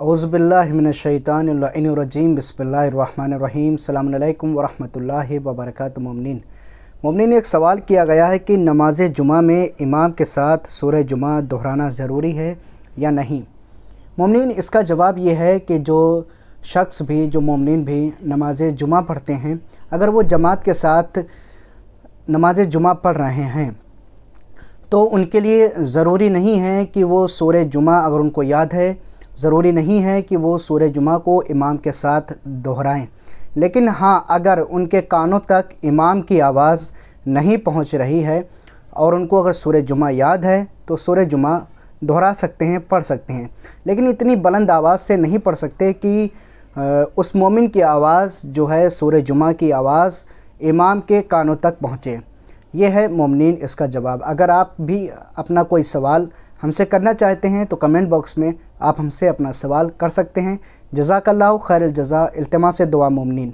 अउज़बिल्लिमिनशैतानरजीम बसमीम अल्लाम वरहमतुल्लाहि वबरकत ममनिन ममनिन एक सवाल किया गया है कि नमाज जुमा में इमाम के साथ सूर जुमा दोहराना ज़रूरी है या नहीं ममनिन, इसका जवाब ये है कि जो शख्स भी, जो ममनिन भी नमाज़ जुमा पढ़ते हैं, अगर वो जमात के साथ नमाज़ जुमा पढ़ रहे हैं तो उनके लिए ज़रूरी नहीं है कि वो सूर जुमा अगर उनको याद है, ज़रूरी नहीं है कि वो सूर जुमा को इमाम के साथ दोहराएँ। लेकिन हाँ अगर उनके कानों तक इमाम की आवाज़ नहीं पहुँच रही है, और उनको अगर सूर जुमा याद है तो सूर जुमा दोहरा सकते हैं, पढ़ सकते हैं। लेकिन इतनी बुलंद आवाज़ से नहीं पढ़ सकते कि उस मोमिन की आवाज़ जो है सूर जुमा की आवाज़, इमाम के कानों तक पहुँचे। ये है मोमिन इसका जवाब। अगर आप भी अपना कोई सवाल हमसे करना चाहते हैं तो कमेंट बॉक्स में आप हमसे अपना सवाल कर सकते हैं। जजाकल्ला खैर जजा अल्तमा से दुआ ममनिन।